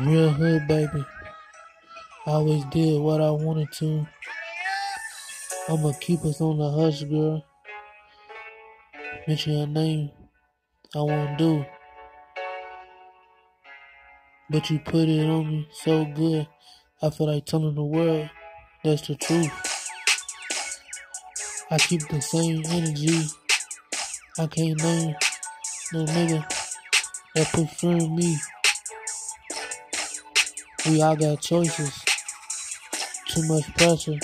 Real hood, baby. I always did what I wanted to. I'ma keep us on the hush, girl. Mention your name, I won't do. But you put it on me so good, I feel like telling the world that's the truth. I keep the same energy. I can't name no nigga that prefer me. We all got choices. Too much pressure.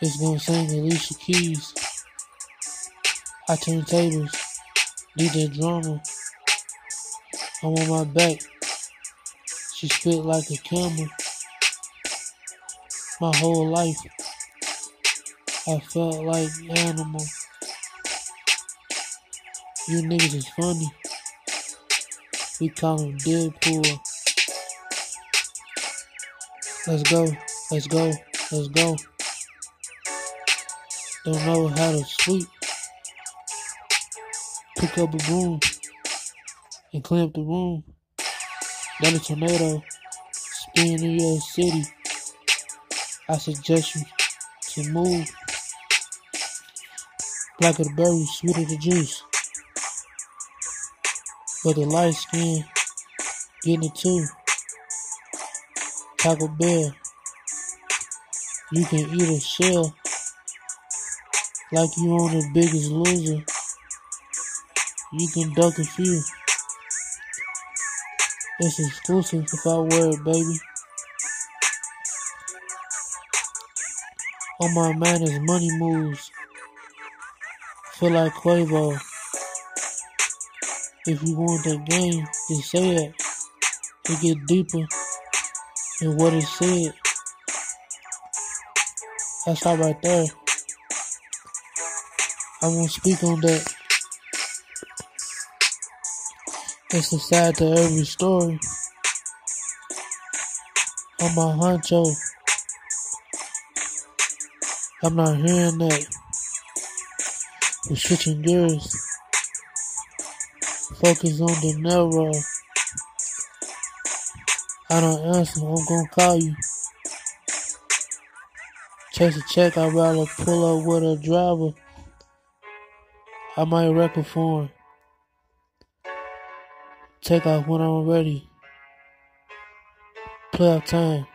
It's gonna sing Alicia Keys. I turn tables. DJ drama. I'm on my back. She spit like a camel. My whole life, I felt like an animal. You niggas is funny. We call Deadpool. Let's go, let's go, let's go. Don't know how to sweep. Pick up a broom and clean up the room. Got a tornado spin in your city. I suggest you to move. Of the berry, sweet of the juice. But the light skin getting it too. Taco Bell. You can eat a shell like you on the biggest loser. You can duck a few. It's exclusive if I wear it, baby. On my man is money moves. Feel like Quavo. If you want that game, just say it. It get deeper than what it said. That's right there. I won't speak on that. It's a side to every story. I'm a honcho. I'm not hearing that. We're switching gears. Focus on the narrow. I don't answer, I'm gonna call you. Chase a check, I'd rather pull up with a driver. I might record for him. Take off when I'm ready. Playoff time.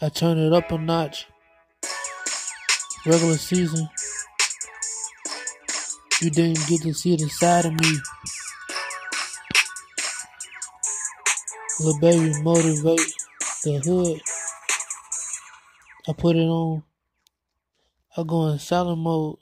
I turn it up a notch. Regular season. You didn't get to see the side of me. Little baby motivate the hood. I put it on. I go in silent mode.